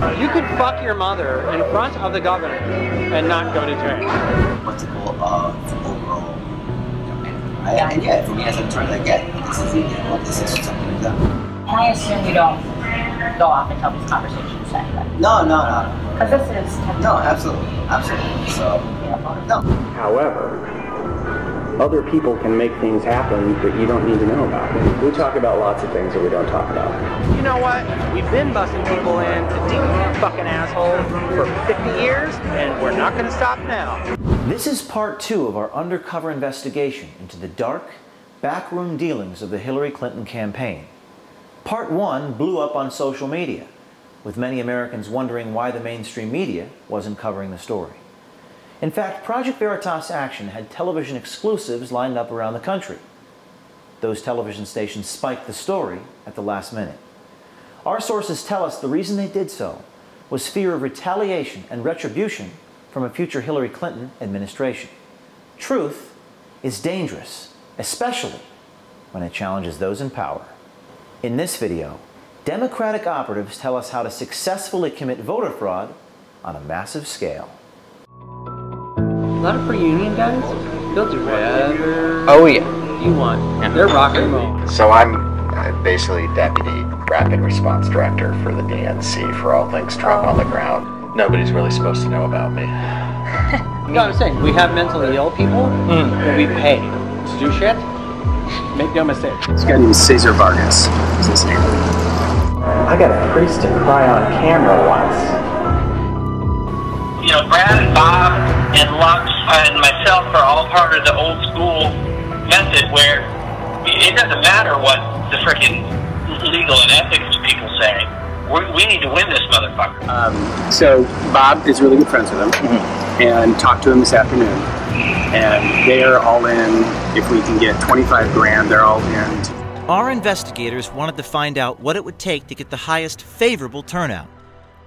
You could fuck your mother in front of the governor and not go to jail. What's the goal of overall campaign? I, and yeah, for me as an attorney, like, yeah, this is you know, this is something we've done. I assume you don't go off and tell these conversations to anybody. No, no, no, Because this is no, absolutely, absolutely. So, no. However, other people can make things happen that you don't need to know about. We talk about lots of things that we don't talk about. You know what? We've been busting people in to deep fucking asshole for 50 years, and we're not gonna stop now. This is part two of our undercover investigation into the dark, backroom dealings of the Hillary Clinton campaign. Part one blew up on social media, with many Americans wondering why the mainstream media wasn't covering the story. In fact, Project Veritas Action had television exclusives lined up around the country. Those television stations spiked the story at the last minute. Our sources tell us the reason they did so was fear of retaliation and retribution from a future Hillary Clinton administration. Truth is dangerous, especially when it challenges those in power. In this video, Democratic operatives tell us how to successfully commit voter fraud on a massive scale. A lot of free union guys, they'll do whatever Oh yeah. you want. They're rock and roll. So I'm uh, basically deputy rapid response director for the DNC for all things Trump on the ground. Nobody's really supposed to know about me. You know what I'm saying? We have mentally ill people that we pay to do shit. Make no mistake. This guy named Cesar Vargas is his name. I got a priest to cry on camera once. you know, Brad and Bob and Lux and myself are all part of the old school method where it doesn't matter what the freaking legal and ethics people say. We, we need to win this motherfucker. Um, so Bob is really good friends with him, and talked to him this afternoon. And they are all in. If we can get 25 grand, they're all in. Our investigators wanted to find out what it would take to get the highest favorable turnout.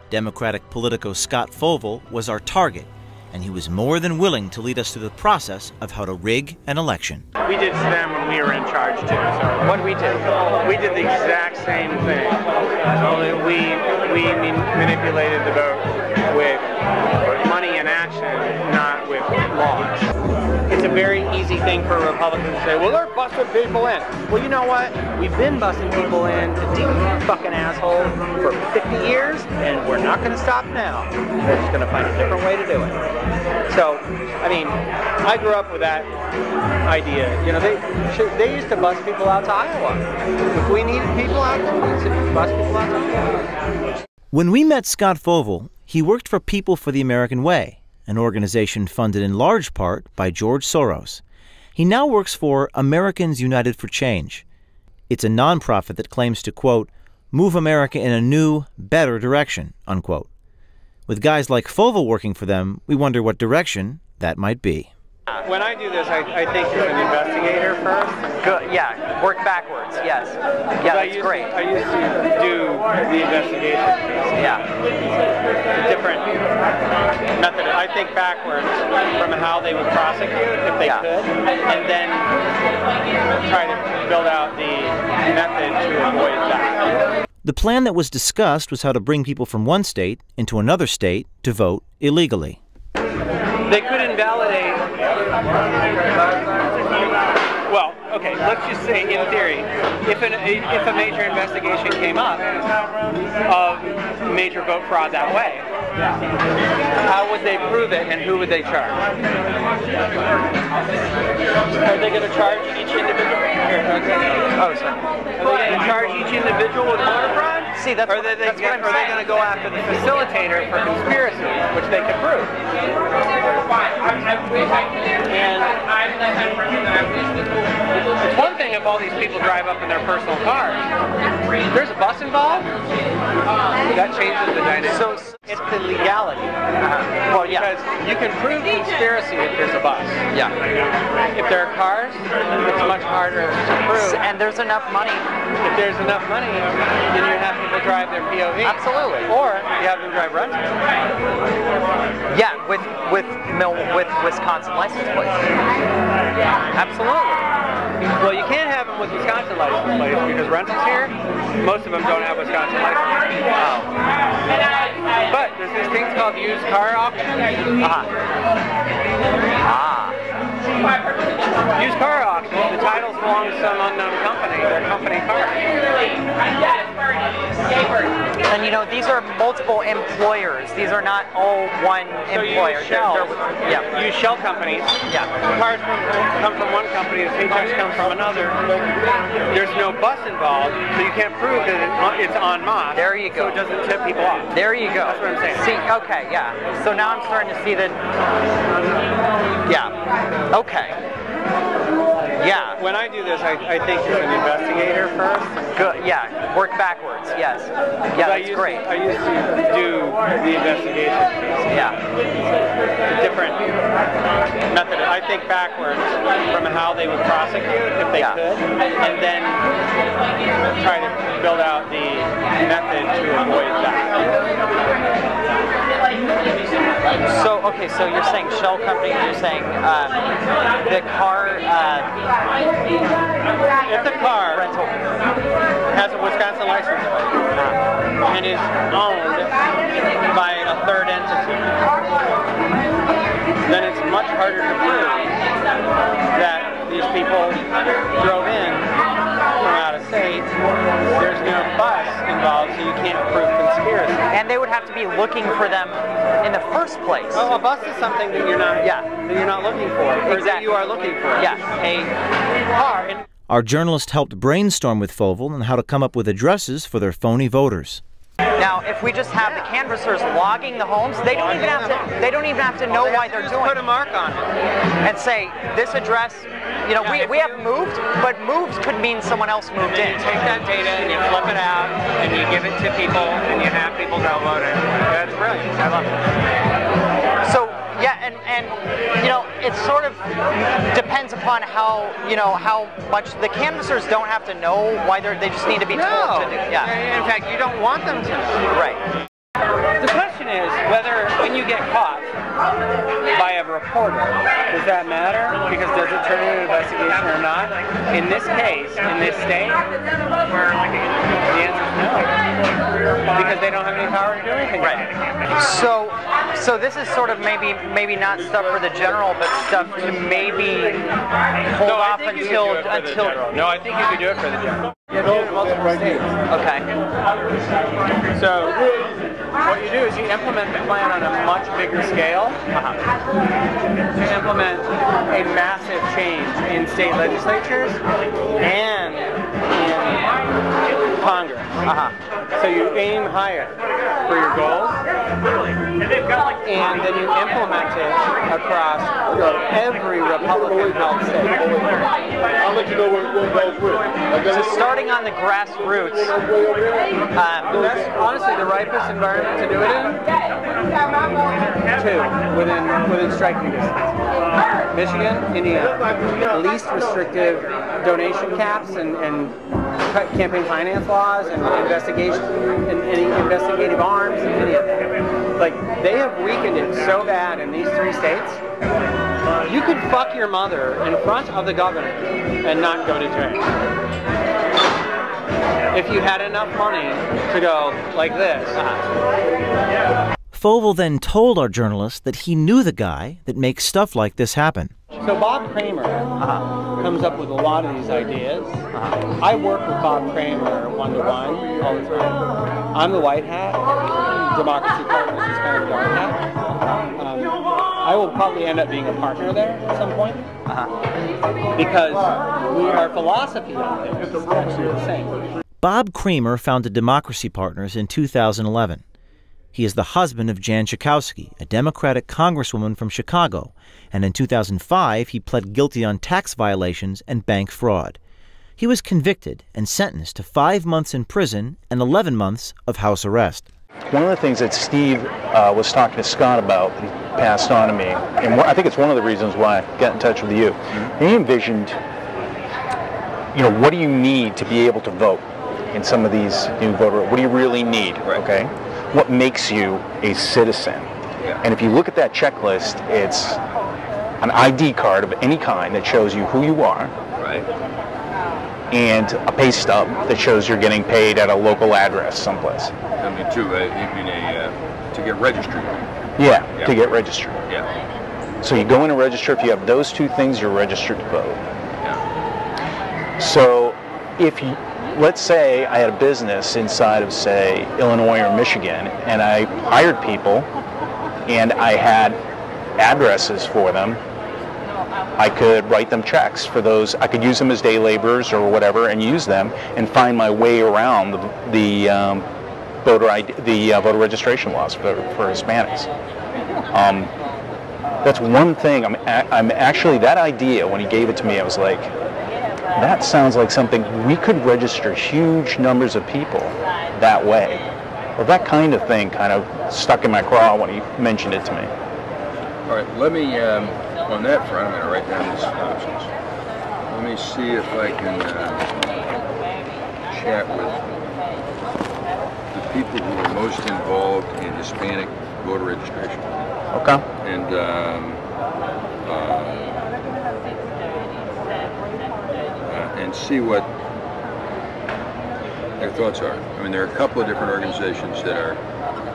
Democratic politico Scott Foval was our target, and he was more than willing to lead us through the process of how to rig an election. We did to them when we were in charge too. So what did we do? We did the exact same thing. Only we we manipulated the vote with It's a very easy thing for Republicans to say, well, they're busting people in. Well, you know what? We've been busting people in to deep fucking asshole for 50 years, and we're not going to stop now. We're just going to find a different way to do it. So, I mean, I grew up with that idea. You know, they they used to bus people out to Iowa. If we needed people out there, we used to bus people out to Iowa. When we met Scott Foval, he worked for People for the American Way, an organization funded in large part by George Soros. He now works for Americans United for Change. It's a nonprofit that claims to, quote, move America in a new, better direction, unquote. With guys like Foval working for them, we wonder what direction that might be. Uh, when I do this, I, I think as an investigator first. Good. Yeah. Work backwards. Yes. Yeah, that's used, great. I used to do the investigation. Yeah. different method. I think backwards from how they would prosecute if they Yeah. could, and then try to build out the method to avoid that. The plan that was discussed was how to bring people from one state into another state to vote illegally. They could invalidate. Well, okay, let's just say in theory, if, an, if a major investigation came up of major vote fraud that way, how would they prove it and who would they charge? Are they going to charge each individual? Oh, sorry. Are they going to charge each individual with voter fraud? See, that's or what- they, that's what I'm they saying. going to go after the facilitator for conspiracy, which they can prove? And it's one thing if all these people drive up in their personal cars. There's a bus involved, that changes the dynamic. So it's the legality. Uh-huh. Well, yeah. Because you can prove conspiracy if there's a bus. Yeah. If there are cars, it's much harder to prove. And there's enough money. If there's enough money, then you have people drive their POV. Absolutely. Or you have them drive rentals. Yeah, with with Mil- with Wisconsin license plates. Absolutely. Well, you can't have them with Wisconsin license plates because rentals here Most of them don't have Wisconsin license. Oh. But there's these things called used car auctions. Uh-huh. Ah. Used car auction. The titles belong to some unknown company. They're company cars. And you know, these are multiple employers. These are not all one So employer. use They're- yeah. Use shell companies. Yeah. Cars from, come from one company, the paychecks come from another. There's no bus involved, so you can't prove that uh, it's on masse. There you go. So it doesn't tip people off. There you go. That's what I'm saying. See, okay, yeah. So now I'm starting to see that. Yeah. Okay. Yeah. When I do this, I, I think as an investigator first. Good. Yeah. Work backwards. Yes. Yeah, I that's used great. To, I used to do the investigation. Yeah. Different method. I think backwards from how they would prosecute if they Yeah. could, and then try to build out the method to avoid that. Okay, so you're saying shell company. You're saying um, the car. Uh, If the car rental. has a Wisconsin license plate and is owned by a third entity, then it's much harder to prove that these people drove in out of state. There's no bus involved, so you can't prove conspiracy. And they would have to be looking for them in the first place. Oh, a bus is something that you're not, Yeah. that you're not looking for, or that Exactly. you are looking for. Yeah. A car. In, Our journalist helped brainstorm with Foval on how to come up with addresses for their phony voters. Now, if we just have the canvassers logging the homes, they don't even have to. They don't even have to know why they're doing Put a mark on it. and say this address. You know, we, we have moved, but moved could mean someone else moved in. you take that data and you flip it out and you give it to people and you have people download it. That's brilliant. I love it. So yeah, and and know, it sort of depends upon how you know how much the canvassers don't have to know why they're. They just need to be No. told to do. Yeah. In fact, you don't want them to. Right. The question is whether when you get caught by a reporter, does that matter? Because does it turn into an investigation or not? In this case, in this state, the answer is no. Because they don't have any power to do anything. Right. So, so this is sort of maybe maybe not stuff for the general, but stuff to maybe hold No, off until could do it for the until. No, I think you could do it for the general. You do it in multiple states. Okay. So what you do is you implement the plan on a much bigger scale uh-huh. to implement a massive change in state legislatures and in Congress. Uh-huh. So you aim higher for your goals, and then you implement it across every Republican-held state. I'll let you know what goes with. So starting on the grassroots. Um, That's honestly the ripest environment to do it in. Two, within within striking distance. Michigan, Indiana. Least restrictive donation caps and, and ca- campaign finance laws and investigation and any investigative arms and any of that. Like they have weakened it so bad in these three states. You could fuck your mother in front of the governor and not go to jail if you had enough money to go like this. Foval then told our journalist that he knew the guy that makes stuff like this happen. So Bob Creamer uh-huh. comes up with a lot of these ideas. Uh-huh. I work with Bob Creamer one to one all the time. I'm the white hat. Democracy Partners is kind of the dark hat. Um, I will probably end up being a partner there at some point uh-huh. because we, our philosophy on things is the same. Bob Creamer founded Democracy Partners in 2011. He is the husband of Jan Schakowsky, a Democratic congresswoman from Chicago, and in 2005 he pled guilty on tax violations and bank fraud. He was convicted and sentenced to five months in prison and 11 months of house arrest. One of the things that Steve uh, was talking to Scott about, he passed on to me, and wh- I think it's one of the reasons why I got in touch with you. He envisioned, you know, what do you need to be able to vote in some of these new voter? What do you really need? Okay, what makes you a citizen? And if you look at that checklist, it's an ID card of any kind that shows you who you are, Right. and a pay stub that shows you're getting paid at a local address someplace. I mean, too, uh, mean, a, uh, to get registered. Yeah, Yeah. to get registered. Yeah. So you go in and register. If you have those two things, you're registered to vote. Yeah. So if you, let's say I had a business inside of, say, Illinois or Michigan, and I hired people and I had addresses for them, I could write them checks for those. I could use them as day laborers or whatever and use them and find my way around the, the um, voter ID, the uh, voter registration laws for, for Hispanics. Um, that's one thing. I'm, I'm actually, that idea, when he gave it to me, I was like, that sounds like something we could register huge numbers of people that way. Well, that kind of thing kind of stuck in my craw when he mentioned it to me. All right, let me, um, on that front, I'm going to write down these options. Let me see if I can uh, chat with the people who are most involved in Hispanic voter registration. Okay. And um, uh, and see what their thoughts are. I mean, there are a couple of different organizations that are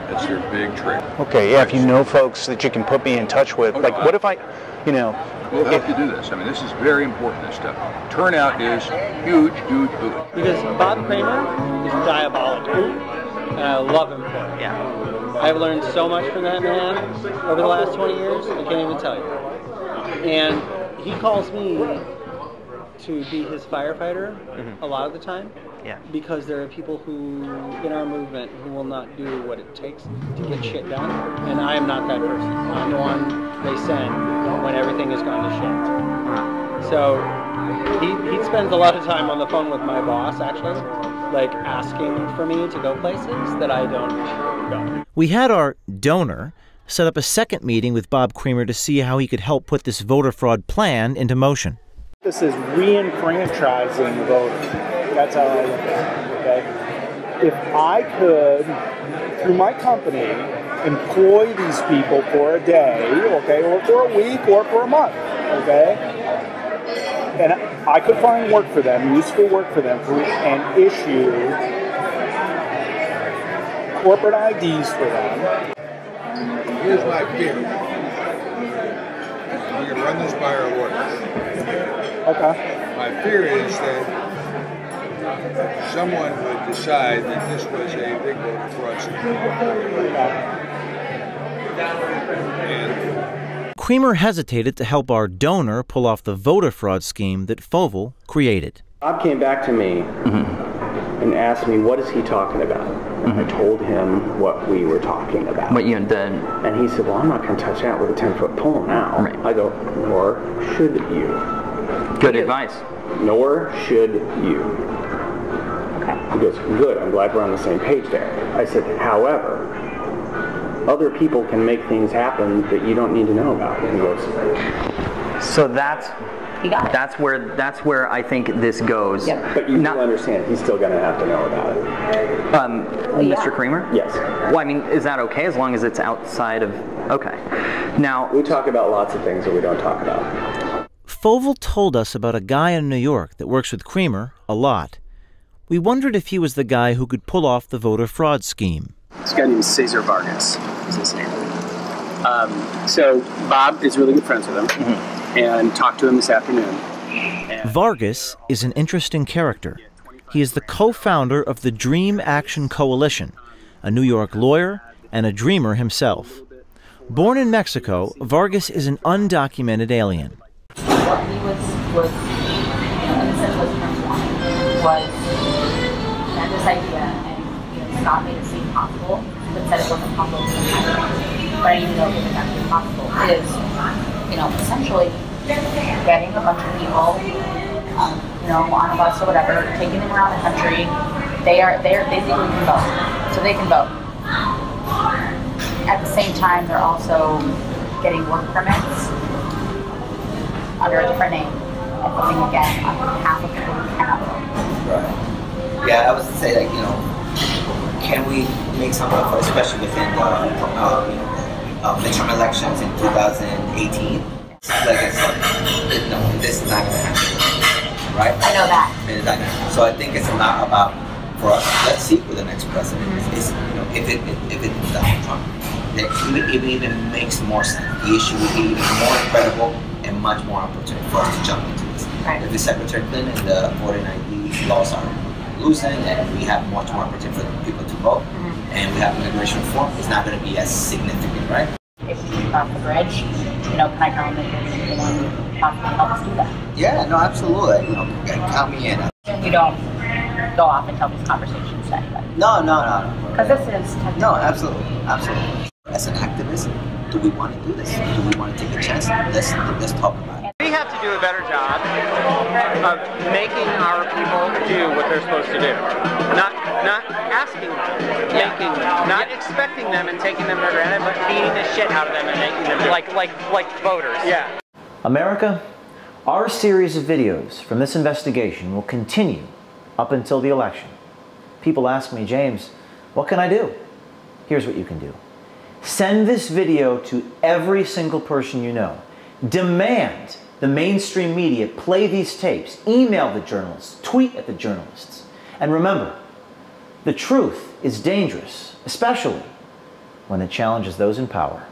that's their big trick. Okay, yeah, if you know folks that you can put me in touch with, Oh, like, no, what I- if I, you know, We'll have to do this. I mean, this is very important. This stuff. Turnout is huge, huge, huge. Because Bob Creamer is diabolical, and I love him for it. Yeah. I've learned so much from that man over the last 20 years, I can't even tell you. And he calls me to be his firefighter mm-hmm. a lot of the time. Yeah. Because there are people who, in our movement, who will not do what it takes to get shit done. And I am not that person. I'm the one they send when everything has gone to shit. So he, he spends a lot of time on the phone with my boss, actually, like asking for me to go places that I don't go. We had our donor set up a second meeting with Bob Creamer to see how he could help put this voter fraud plan into motion. This is re-enfranchising the voter. That's how I look at it. Okay. If I could, through my company, employ these people for a day, okay, or for a week, or for a month, okay, and I could find work for them, useful work for them, and issue corporate IDs for them. Here's my fear. We can run this by our lawyers. Okay. My fear is that someone would decide that this was a big voter fraud scheme. Creamer hesitated to help our donor pull off the voter fraud scheme that Foval created. Bob came back to me mm-hmm. and asked me, "What is he talking about?" And I mm-hmm. told him what we were talking about. What you had done. And he said, "Well, I'm not going to touch that with a 10 foot pole now." I go, "Nor should you." Good advice. Nor should you. Okay. He goes, "Good. I'm glad we're on the same page there." I said, "However." Other people can make things happen that you don't need to know about. And he goes, So that's that's where that's where I think this goes. But you do understand, he's still going to have to know about it. Um, Mr. Creamer? Yes. Well, I mean, is that okay as long as it's outside of? Okay. Now we talk about lots of things that we don't talk about. Foval told us about a guy in New York that works with Creamer a lot. We wondered if he was the guy who could pull off the voter fraud scheme. This guy named Cesar Vargas is his name. Um, so Bob is really good friends with him, and talked to him this afternoon. Vargas is an interesting character. He is the co founder of the Dream Action Coalition, a New York lawyer and a dreamer himself. Born in Mexico, Vargas is an undocumented alien. Was, you know, sense, was transforming was that this idea, and you know, Scott made it seem possible, but said it wasn't possible. But I know it was actually possible. Is, you know, essentially getting a bunch of people, um, you know, on a bus or whatever, taking them around the country. They are, they are, they legally can vote, so they can vote. At the same time, they're also getting work permits under a different name and voting again on behalf of people who cannot vote. Right. Yeah, I was to say like you know, can we make some effort, especially within the uh, you know, uh, midterm elections in 2018? Like it's, it, no, this is not to happen. right? I know that. And dynamic. So I think it's not about for us. Let's see who the next president is. Is, you know, if it if it's Donald Trump, then it even, even makes more sense. The issue would be even more incredible and much more opportunity for us to jump into this. Right. If it's Secretary Clinton, and the 49D laws are loosened, and we have much more opportunity for people to vote, mm-hmm. and we have immigration reform, it's not going to be as significant, right? If we cross the bridge, you know, can I count on you um, know, possibly help us do that? Yeah, no, absolutely. You know, count me in. You don't go off and tell these conversations anybody. No, no, no, no. Because this is No, absolutely, absolutely. As an activist, do we want to do this? Do we want to take a chance? Let's let's talk about it. We have to do a better job of making our people do what they're supposed to do. Not not asking them, making them, not expecting them and taking them for granted, but beating the shit out of them and making them. Like like like voters. Yeah. America, our series of videos from this investigation will continue up until the election. People ask me, James, what can I do? Here's what you can do. Send this video to every single person you know. Demand the mainstream media play these tapes. Email the journalists. Tweet at the journalists. And remember, the truth is dangerous, especially when it challenges those in power.